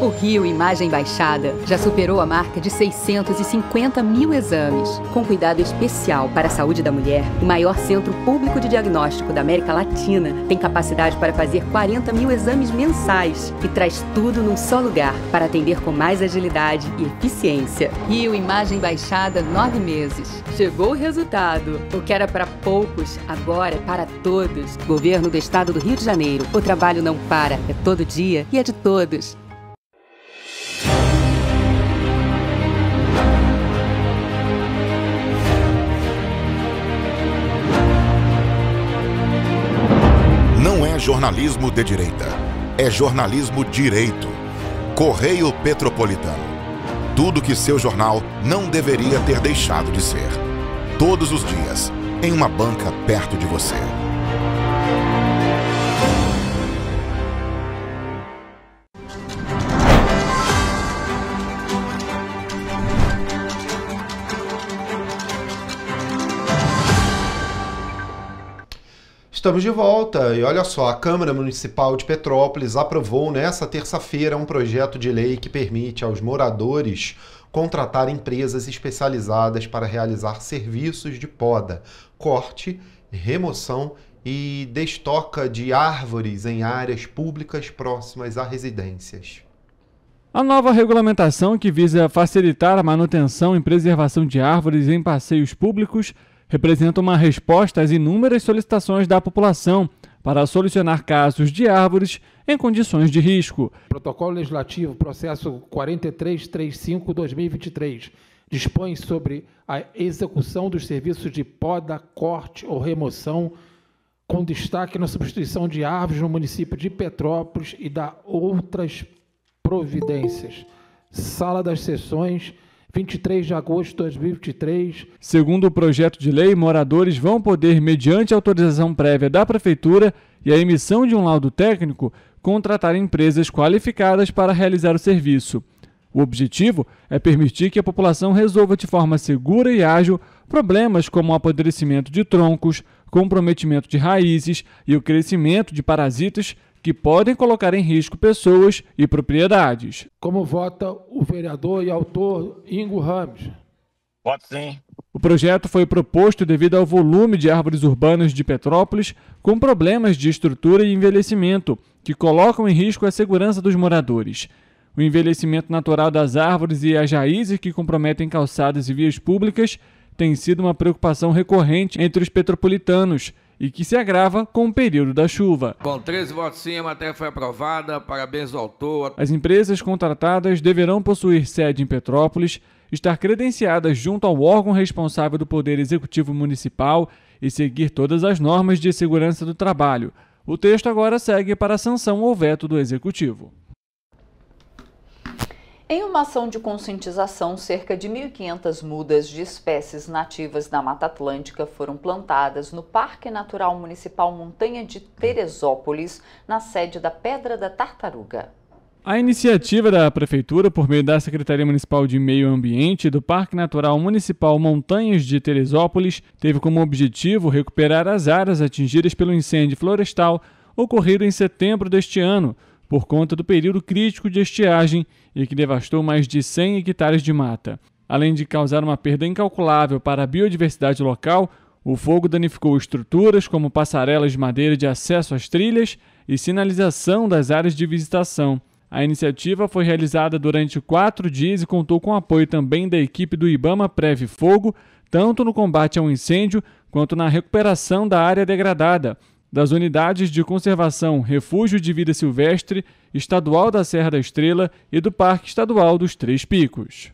O Rio Imagem Baixada já superou a marca de 650 mil exames. Com cuidado especial para a saúde da mulher, o maior centro público de diagnóstico da América Latina tem capacidade para fazer 40 mil exames mensais e traz tudo num só lugar para atender com mais agilidade e eficiência. Rio Imagem Baixada, nove meses. Chegou o resultado. O que era para poucos, agora é para todos. Governo do Estado do Rio de Janeiro. O trabalho não para, é todo dia e é de todos. Jornalismo de direita, é jornalismo direito. Correio Petropolitano. Tudo que seu jornal não deveria ter deixado de ser. Todos os dias, em uma banca perto de você. Estamos de volta e olha só, a Câmara Municipal de Petrópolis aprovou nesta terça-feira um projeto de lei que permite aos moradores contratar empresas especializadas para realizar serviços de poda, corte, remoção e destoca de árvores em áreas públicas próximas a residências. A nova regulamentação, que visa facilitar a manutenção e preservação de árvores em passeios públicos, representa uma resposta às inúmeras solicitações da população para solucionar casos de árvores em condições de risco. Protocolo Legislativo, processo 4335-2023, dispõe sobre a execução dos serviços de poda, corte ou remoção, com destaque na substituição de árvores no município de Petrópolis e da outras providências. Sala das sessões, 23 de agosto de 2023. Segundo o projeto de lei, moradores vão poder, mediante autorização prévia da Prefeitura e a emissão de um laudo técnico, contratar empresas qualificadas para realizar o serviço. O objetivo é permitir que a população resolva de forma segura e ágil problemas como o apodrecimento de troncos, comprometimento de raízes e o crescimento de parasitas que podem colocar em risco pessoas e propriedades. Como vota o vereador e autor Ingo Ramos? Voto sim. O projeto foi proposto devido ao volume de árvores urbanas de Petrópolis com problemas de estrutura e envelhecimento, que colocam em risco a segurança dos moradores. O envelhecimento natural das árvores e as raízes que comprometem calçadas e vias públicas tem sido uma preocupação recorrente entre os petropolitanos e que se agrava com o período da chuva. Com 13 votos sim, a matéria foi aprovada. Parabéns ao autor. As empresas contratadas deverão possuir sede em Petrópolis, estar credenciadas junto ao órgão responsável do Poder Executivo Municipal e seguir todas as normas de segurança do trabalho. O texto agora segue para a sanção ou veto do Executivo. Em uma ação de conscientização, cerca de 1.500 mudas de espécies nativas da Mata Atlântica foram plantadas no Parque Natural Municipal Montanha de Teresópolis, na sede da Pedra da Tartaruga. A iniciativa da Prefeitura, por meio da Secretaria Municipal de Meio Ambiente do Parque Natural Municipal Montanhas de Teresópolis, teve como objetivo recuperar as áreas atingidas pelo incêndio florestal ocorrido em setembro deste ano, por conta do período crítico de estiagem e que devastou mais de 100 hectares de mata. Além de causar uma perda incalculável para a biodiversidade local, o fogo danificou estruturas como passarelas de madeira de acesso às trilhas e sinalização das áreas de visitação. A iniciativa foi realizada durante quatro dias e contou com apoio também da equipe do Ibama Preve Fogo, tanto no combate ao incêndio quanto na recuperação da área degradada, das unidades de conservação Refúgio de Vida Silvestre, Estadual da Serra da Estrela e do Parque Estadual dos Três Picos.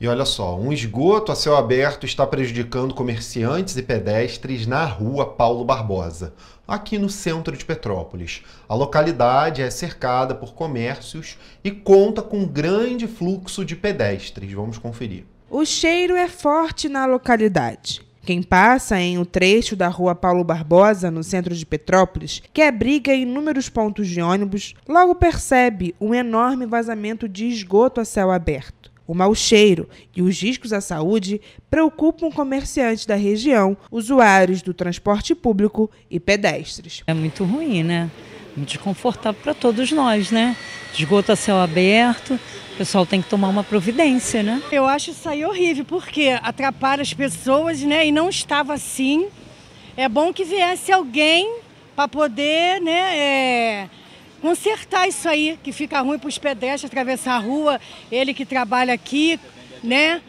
E olha só, um esgoto a céu aberto está prejudicando comerciantes e pedestres na rua Paulo Barbosa, aqui no centro de Petrópolis. A localidade é cercada por comércios e conta com grande fluxo de pedestres. Vamos conferir. O cheiro é forte na localidade. Quem passa em um trecho da rua Paulo Barbosa, no centro de Petrópolis, que abriga inúmeros pontos de ônibus, logo percebe um enorme vazamento de esgoto a céu aberto. O mau cheiro e os riscos à saúde preocupam comerciantes da região, usuários do transporte público e pedestres. É muito ruim, né? Muito desconfortável para todos nós, né? Esgoto a céu aberto, o pessoal tem que tomar uma providência, né? Eu acho isso aí horrível, porque atrapalha as pessoas, né? E não estava assim. É bom que viesse alguém para poder, né? É consertar isso aí, que fica ruim para os pedestres atravessar a rua, ele que trabalha aqui, né?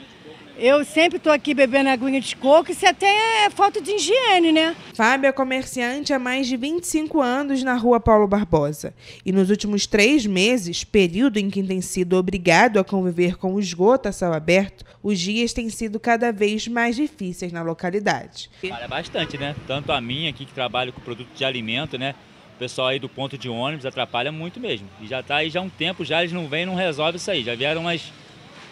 Eu sempre estou aqui bebendo aguinha de coco, isso até é falta de higiene, né? Fábio é comerciante há mais de 25 anos na rua Paulo Barbosa. E nos últimos três meses, período em que tem sido obrigado a conviver com o esgoto a céu aberto, os dias têm sido cada vez mais difíceis na localidade. Olha bastante, né? Tanto a minha aqui que trabalho com produto de alimento, né? O pessoal aí do ponto de ônibus atrapalha muito mesmo. E já está aí já há um tempo, já eles não vêm e não resolvem isso aí. Já vieram umas,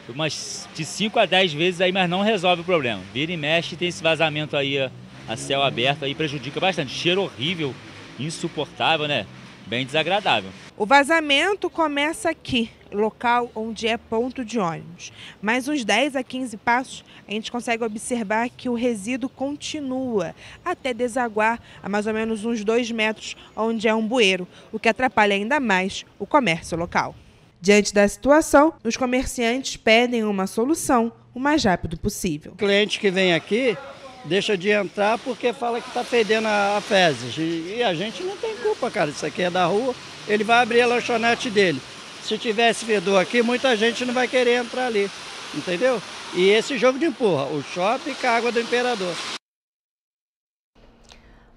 umas de 5 a 10 vezes aí, mas não resolve o problema. Vira e mexe tem esse vazamento aí a, a céu aberto aí, prejudica bastante. Cheiro horrível, insuportável, né? Bem desagradável. O vazamento começa aqui, local onde é ponto de ônibus. Mais uns 10 a 15 passos, a gente consegue observar que o resíduo continua até desaguar a mais ou menos uns 2 metros, onde é um bueiro, o que atrapalha ainda mais o comércio local. Diante da situação, os comerciantes pedem uma solução o mais rápido possível. O cliente que vem aqui deixa de entrar porque fala que está fedendo a fezes. E, e, a gente não tem culpa, cara. Isso aqui é da rua. Ele vai abrir a lanchonete dele. Se tivesse fedor aqui, muita gente não vai querer entrar ali. Entendeu? E esse jogo de empurra, o shopping com a água do imperador.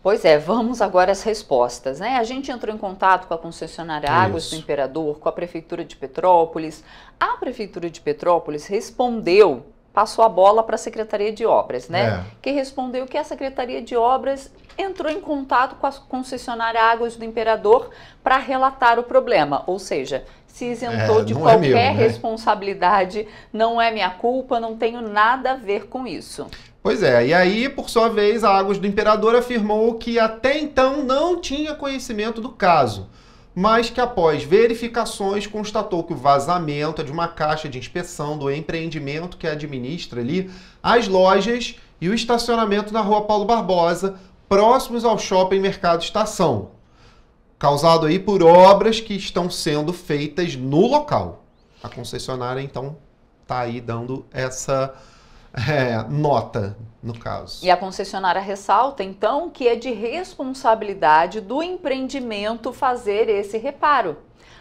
Pois é, vamos agora às respostas. Né? A gente entrou em contato com a concessionária Águas do Imperador, com a Prefeitura de Petrópolis. A Prefeitura de Petrópolis respondeu passou a bola para a Secretaria de Obras, né? É. Que respondeu que a Secretaria de Obras entrou em contato com a concessionária Águas do Imperador para relatar o problema, ou seja, se isentou é, de qualquer é meu, né? responsabilidade, não é minha culpa, não tenho nada a ver com isso. Pois é, e aí, por sua vez, a Águas do Imperador afirmou que até então não tinha conhecimento do caso mas que após verificações constatou que o vazamento é de uma caixa de inspeção do empreendimento que administra ali as lojas e o estacionamento na rua Paulo Barbosa, próximos ao shopping Mercado Estação, causado aí por obras que estão sendo feitas no local. A concessionária então está aí dando essa é, nota, no caso. E a concessionária ressalta, então, que é de responsabilidade do empreendimento fazer esse reparo.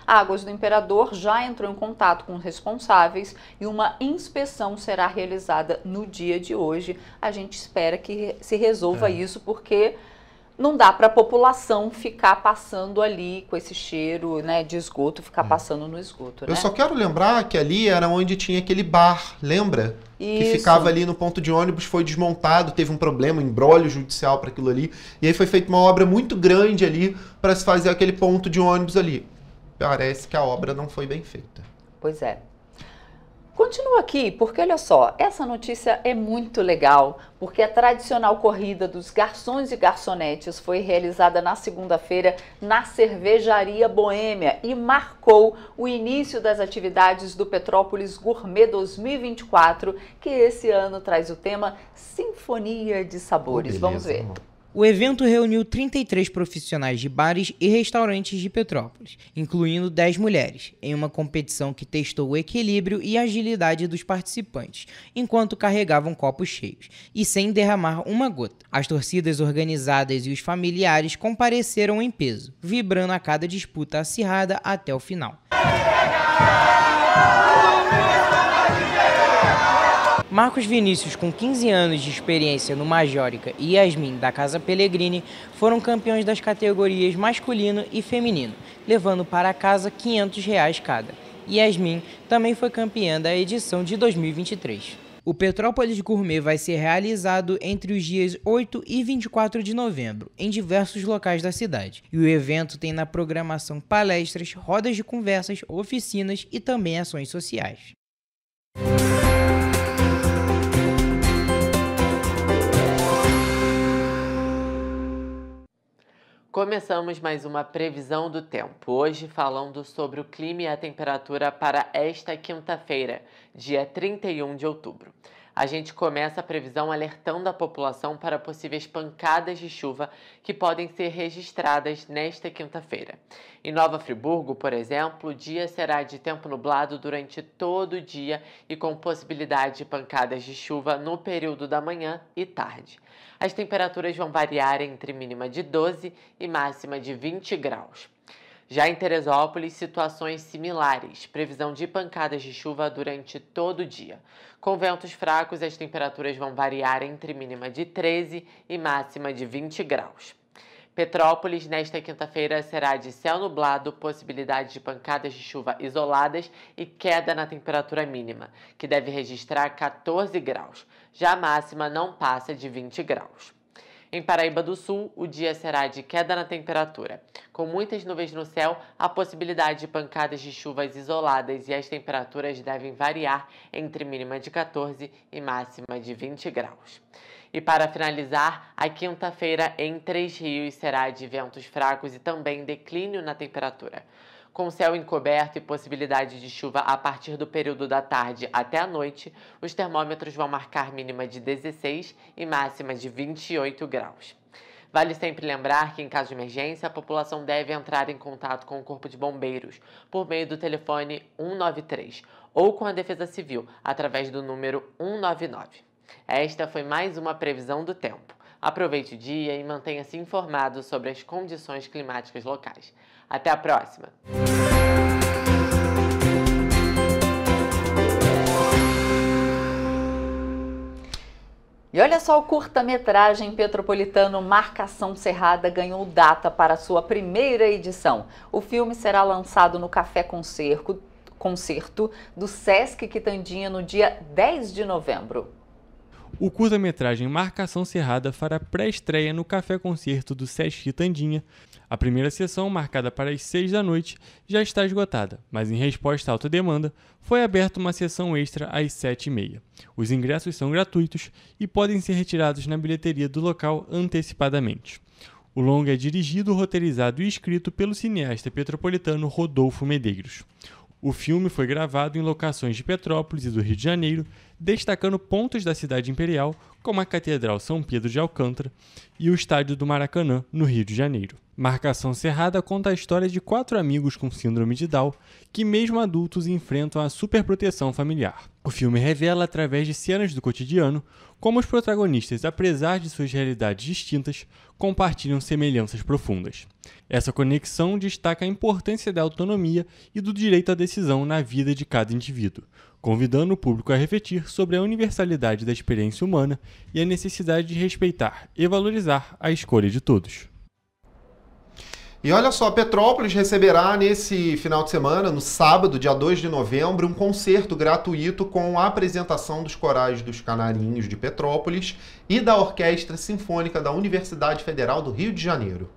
A Águas do Imperador já entrou em contato com os responsáveis e uma inspeção será realizada no dia de hoje. A gente espera que se resolva é. isso, porque não dá para a população ficar passando ali com esse cheiro né, de esgoto, ficar é. passando no esgoto. Eu né? só quero lembrar que ali era onde tinha aquele bar, lembra? Isso. Que ficava ali no ponto de ônibus, foi desmontado, teve um problema, um embrólio judicial para aquilo ali. E aí foi feita uma obra muito grande ali para se fazer aquele ponto de ônibus ali. Parece que a obra não foi bem feita. Pois é. Continua aqui, porque olha só, essa notícia é muito legal, porque a tradicional corrida dos garçons e garçonetes foi realizada na segunda-feira na Cervejaria Boêmia e marcou o início das atividades do Petrópolis Gourmet 2024, que esse ano traz o tema Sinfonia de Sabores. Oh, Vamos ver. O evento reuniu 33 profissionais de bares e restaurantes de Petrópolis, incluindo 10 mulheres, em uma competição que testou o equilíbrio e agilidade dos participantes, enquanto carregavam copos cheios, e sem derramar uma gota. As torcidas organizadas e os familiares compareceram em peso, vibrando a cada disputa acirrada até o final. Marcos Vinícius, com 15 anos de experiência no Majórica, e Yasmin, da Casa Pellegrini, foram campeões das categorias masculino e feminino, levando para casa 500 reais cada. Yasmin também foi campeã da edição de 2023. O Petrópolis Gourmet vai ser realizado entre os dias 8 e 24 de novembro, em diversos locais da cidade. E o evento tem na programação palestras, rodas de conversas, oficinas e também ações sociais. Começamos mais uma previsão do tempo. Hoje falando sobre o clima e a temperatura para esta quinta-feira, dia 31 de outubro. A gente começa a previsão alertando a população para possíveis pancadas de chuva que podem ser registradas nesta quinta-feira. Em Nova Friburgo, por exemplo, o dia será de tempo nublado durante todo o dia e com possibilidade de pancadas de chuva no período da manhã e tarde. As temperaturas vão variar entre mínima de 12 e máxima de 20 graus. Já em Teresópolis, situações similares, previsão de pancadas de chuva durante todo o dia. Com ventos fracos, as temperaturas vão variar entre mínima de 13 e máxima de 20 graus. Petrópolis, nesta quinta-feira, será de céu nublado, possibilidade de pancadas de chuva isoladas e queda na temperatura mínima, que deve registrar 14 graus. Já a máxima não passa de 20 graus. Em Paraíba do Sul, o dia será de queda na temperatura. Com muitas nuvens no céu, a possibilidade de pancadas de chuvas isoladas e as temperaturas devem variar entre mínima de 14 e máxima de 20 graus. E para finalizar, a quinta-feira em Três Rios será de ventos fracos e também declínio na temperatura. Com céu encoberto e possibilidade de chuva a partir do período da tarde até a noite, os termômetros vão marcar mínima de 16 e máxima de 28 graus. Vale sempre lembrar que, em caso de emergência, a população deve entrar em contato com o Corpo de Bombeiros por meio do telefone 193 ou com a Defesa Civil através do número 199. Esta foi mais uma previsão do tempo. Aproveite o dia e mantenha-se informado sobre as condições climáticas locais. Até a próxima! E olha só, o curta-metragem Petropolitano Marcação Cerrada ganhou data para sua primeira edição. O filme será lançado no Café Concerto, Concerto do Sesc Quitandinha no dia 10 de novembro. O curta-metragem Marcação Cerrada fará pré-estreia no Café Concerto do Sesc Quitandinha. A primeira sessão, marcada para as 6 da noite, já está esgotada, mas em resposta à alta demanda, foi aberta uma sessão extra às 7h30. Os ingressos são gratuitos e podem ser retirados na bilheteria do local antecipadamente. O longa é dirigido, roteirizado e escrito pelo cineasta petropolitano Rodolfo Medeiros. O filme foi gravado em locações de Petrópolis e do Rio de Janeiro, destacando pontos da cidade imperial, como a Catedral São Pedro de Alcântara e o Estádio do Maracanã, no Rio de Janeiro. Marcação Cerrada conta a história de quatro amigos com síndrome de Down que, mesmo adultos, enfrentam a superproteção familiar. O filme revela, através de cenas do cotidiano, como os protagonistas, apesar de suas realidades distintas, compartilham semelhanças profundas. Essa conexão destaca a importância da autonomia e do direito à decisão na vida de cada indivíduo, convidando o público a refletir sobre a universalidade da experiência humana e a necessidade de respeitar e valorizar a escolha de todos. E olha só, Petrópolis receberá nesse final de semana, no sábado, dia 2 de novembro, um concerto gratuito com a apresentação dos corais dos Canarinhos de Petrópolis e da Orquestra Sinfônica da Universidade Federal do Rio de Janeiro.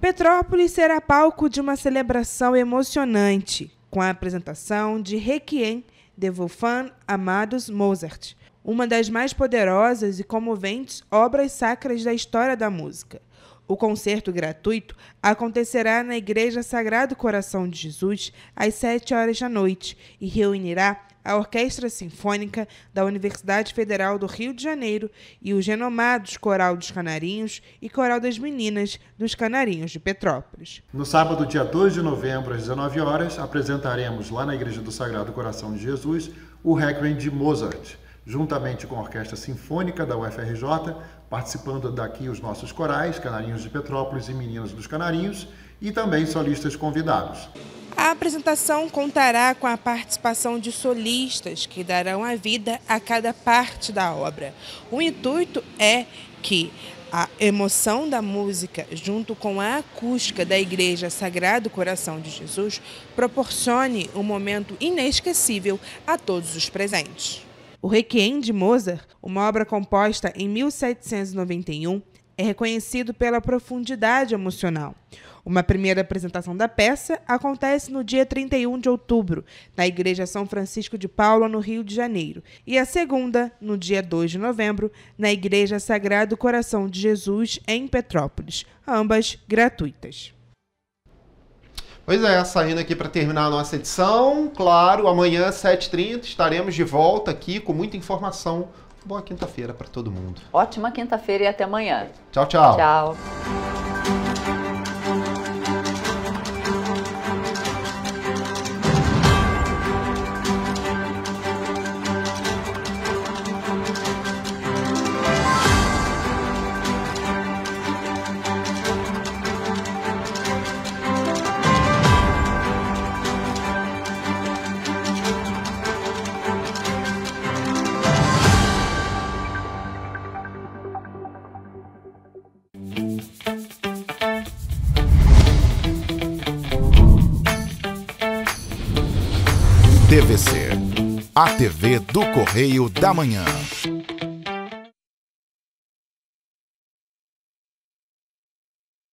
Petrópolis será palco de uma celebração emocionante, com a apresentação de Requiem de Wolfgang Amadeus Mozart, uma das mais poderosas e comoventes obras sacras da história da música. O concerto gratuito acontecerá na Igreja Sagrado Coração de Jesus às 7 horas da noite e reunirá a Orquestra Sinfônica da Universidade Federal do Rio de Janeiro e os renomados Coral dos Canarinhos e Coral das Meninas dos Canarinhos de Petrópolis. No sábado, dia 2 de novembro, às 19 horas, apresentaremos lá na Igreja do Sagrado Coração de Jesus o Requiem de Mozart, juntamente com a Orquestra Sinfônica da UFRJ, participando daqui os nossos corais, Canarinhos de Petrópolis e Meninas dos Canarinhos, e também solistas convidados. A apresentação contará com a participação de solistas que darão a vida a cada parte da obra. O intuito é que a emoção da música, junto com a acústica da Igreja Sagrado Coração de Jesus, proporcione um momento inesquecível a todos os presentes. O Requiem de Mozart, uma obra composta em 1791, é reconhecido pela profundidade emocional. Uma primeira apresentação da peça acontece no dia 31 de outubro, na Igreja São Francisco de Paula, no Rio de Janeiro, e a segunda, no dia 2 de novembro, na Igreja Sagrado Coração de Jesus, em Petrópolis, ambas gratuitas. Pois é, saindo aqui para terminar a nossa edição. Claro, amanhã, 7h30, estaremos de volta aqui com muita informação. Boa quinta-feira para todo mundo. Ótima quinta-feira e até amanhã. Tchau, tchau. Tchau. A TV do Correio da Manhã.